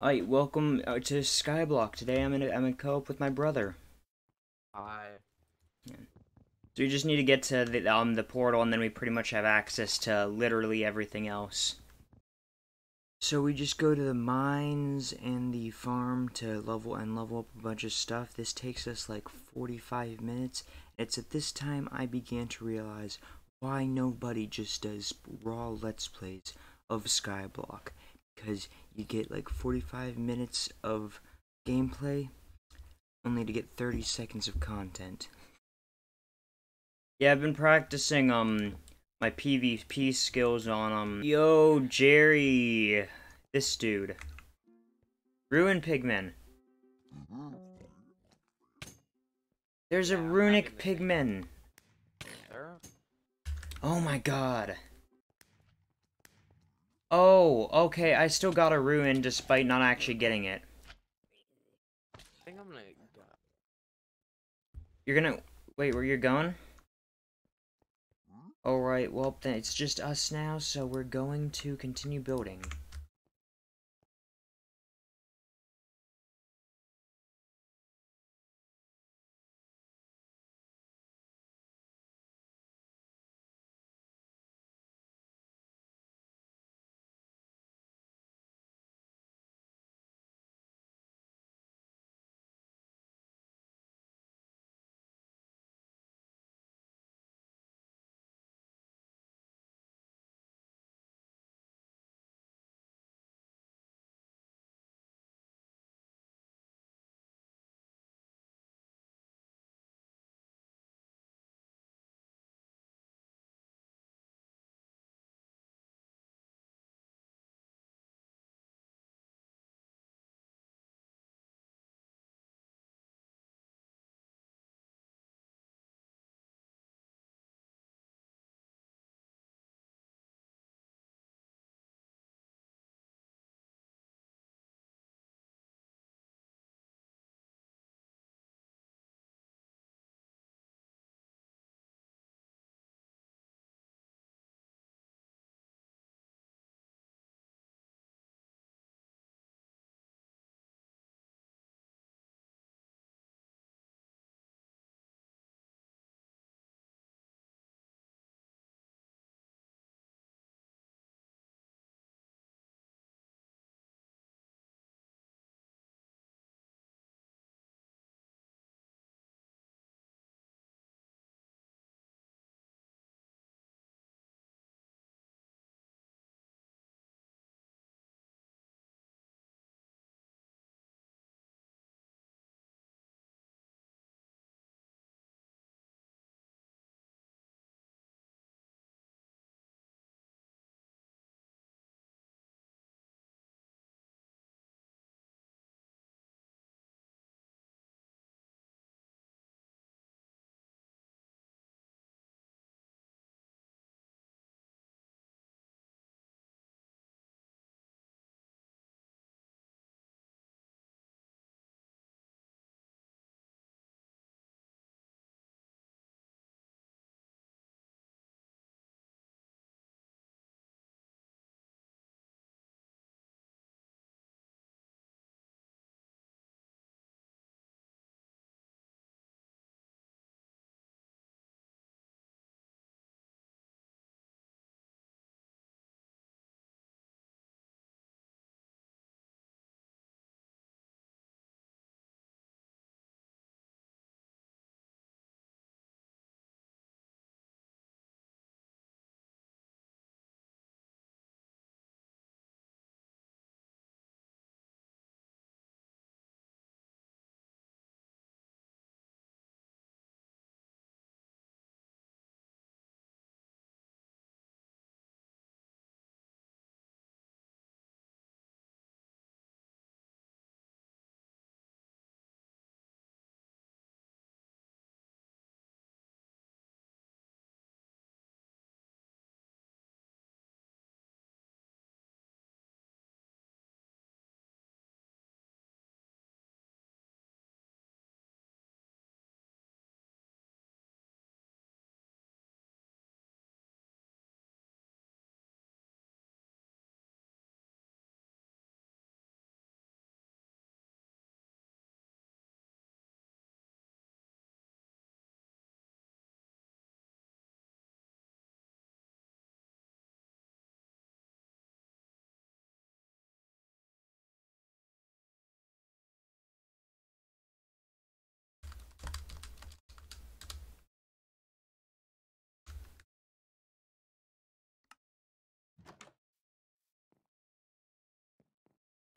Hi, welcome uh, to Skyblock. Today I'm in a, I'm in co-op with my brother. Hi. So we just need to get to the um the portal, and then we pretty much have access to literally everything else. So we just go to the mines and the farm to level and level up a bunch of stuff. This takes us like 45 minutes. It's at this time I began to realize why nobody just does raw let's plays of Skyblock because you get like 45 minutes of gameplay only to get 30 seconds of content. Yeah, I've been practicing um my PvP skills on um Yo Jerry this dude. Runic Pigmen. There's a Yeah, I'm runic pigmen. Oh my god. Oh, okay, I still got a ruin despite not actually getting it. I think I'm gonna go. You're gonna wait where you're going? Hmm? Alright, well then it's just us now, so we're going to continue building.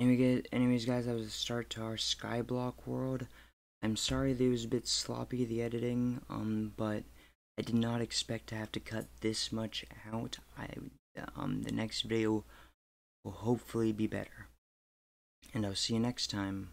Anyway, anyways, guys, that was a start to our Skyblock world. I'm sorry that it was a bit sloppy, the editing, um, but I did not expect to have to cut this much out. I, um, the next video will hopefully be better. And I'll see you next time.